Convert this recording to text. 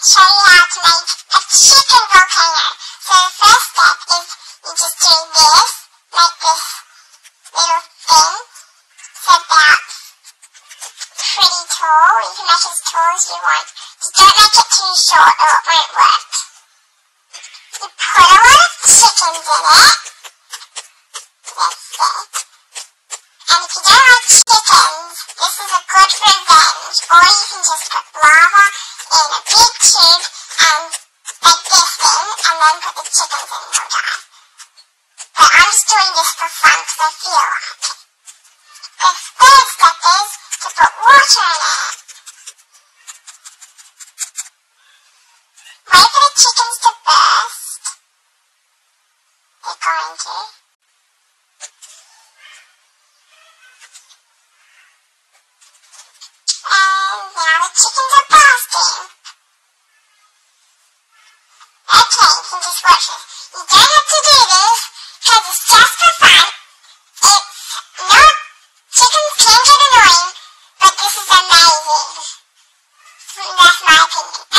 show you how to make a chicken volcano. So the first step is you just do this, make this little thing. It's about pretty tall. You can make it as tall as you want. Just don't make it too short or it won't work. You put a lot of chickens in it. That's it. And if you don't like chickens, this is a good revenge. Or you can just put lava Um, in a big tube and make this thing and then put the chickens in they'll die. But I'm just doing this for fun because I feel like it. The third step is to put water in it. Wait for the chickens to burst. They're going to. And now the chickens Okay, you can just watch this. You don't have to do this because it's just for fun. It's not chickens can get annoying, but this is amazing. That's my opinion.